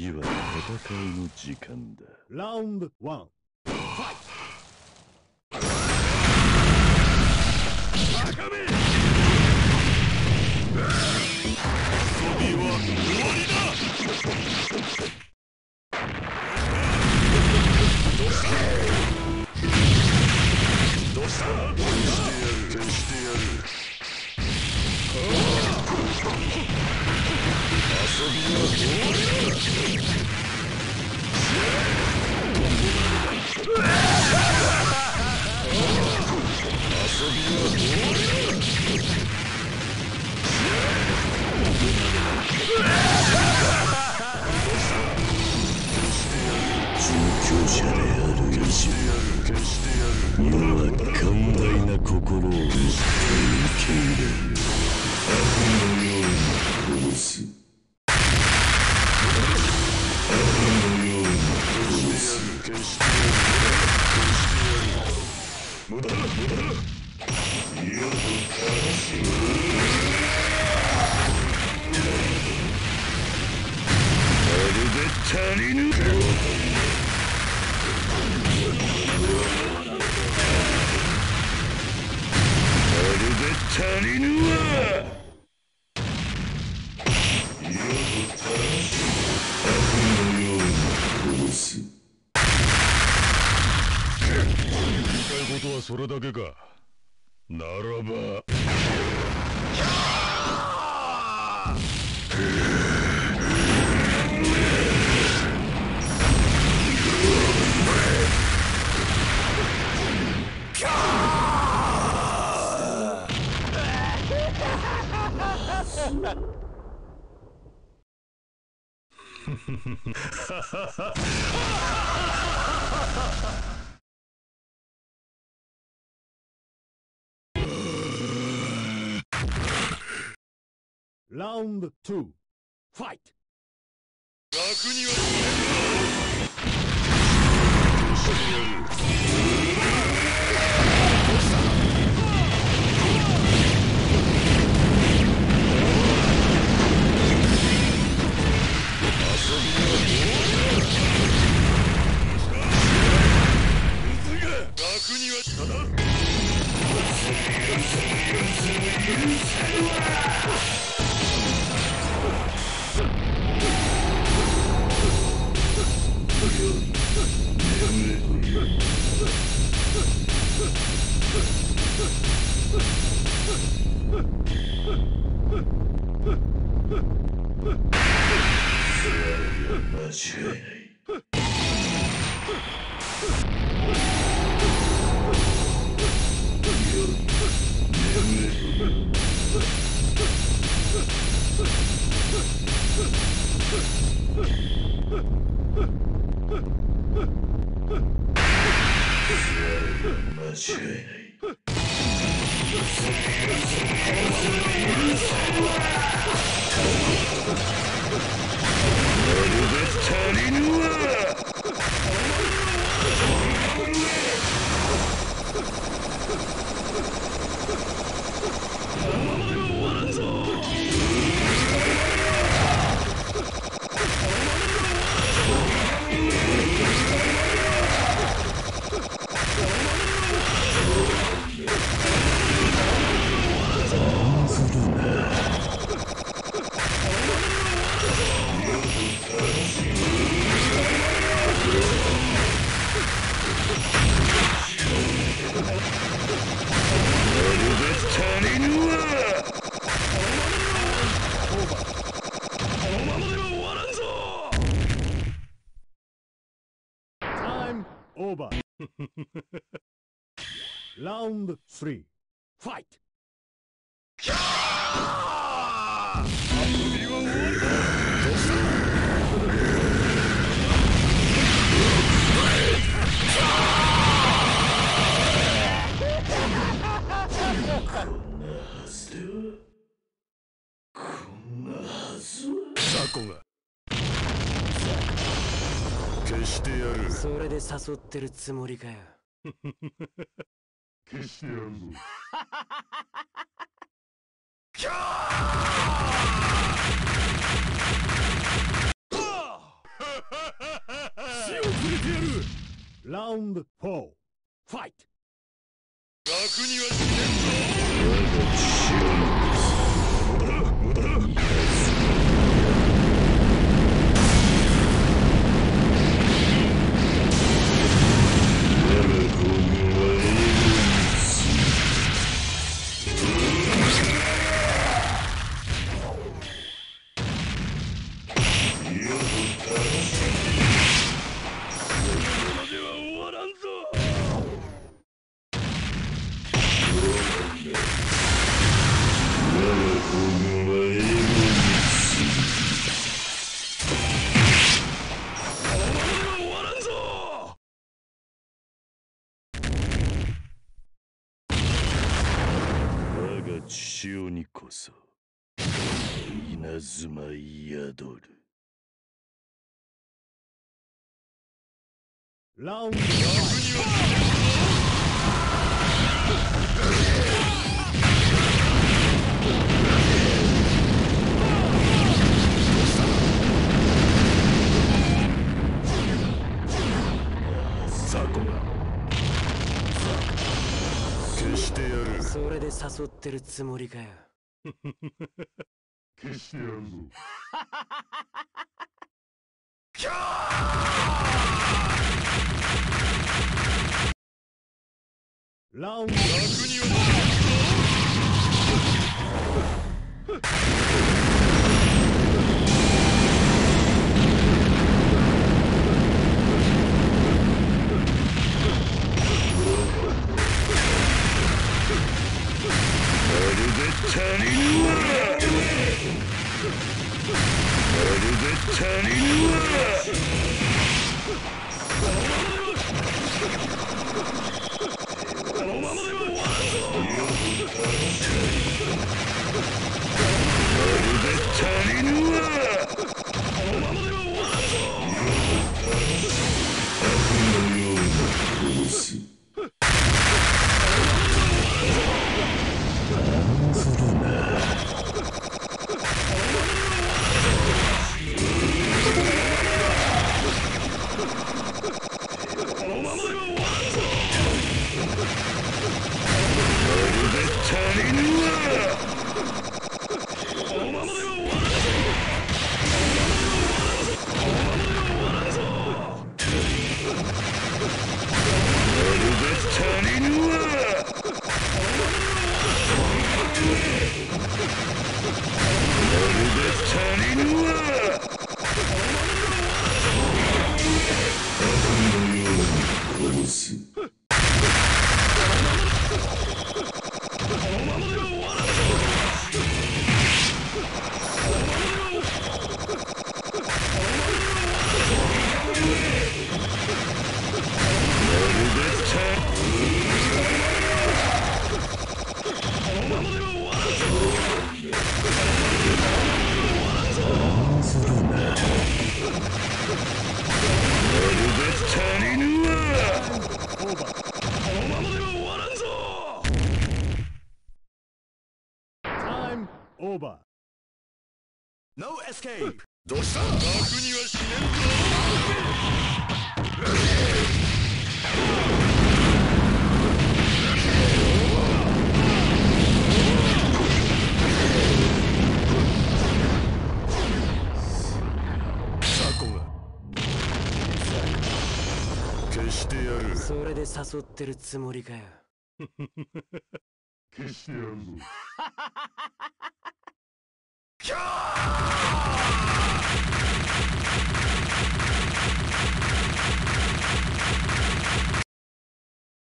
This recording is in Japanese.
次は戦いの時間だ one. Fight! 遊びは終わりだどうした消してやる消してやる遊びは終わりだ。遊びは終わりだ。殉教者であ寛大な心を受け入れる無駄だ無駄だ世の悲しみまるで足りぬまるで足りぬわことはそれだけかならばラウンド2。フ ァイト楽には Yeah. Time over. Round 3. Fight! 遊びは終わりだこんなはずではこんなはずは雑魚がしてやる。それで誘ってるつもりかよ。消してやるぞ。死をくれてやる。Round 4潮にこそ稲妻宿る。ラウンドは消してやる。それで誘ってるつもりかよ。消してやるぞ。Round 楽にはしね 他人は どうした？楽にはしねんぞ雑魚が消してやる。それで誘ってるつもりかよ。消してやるぞキャ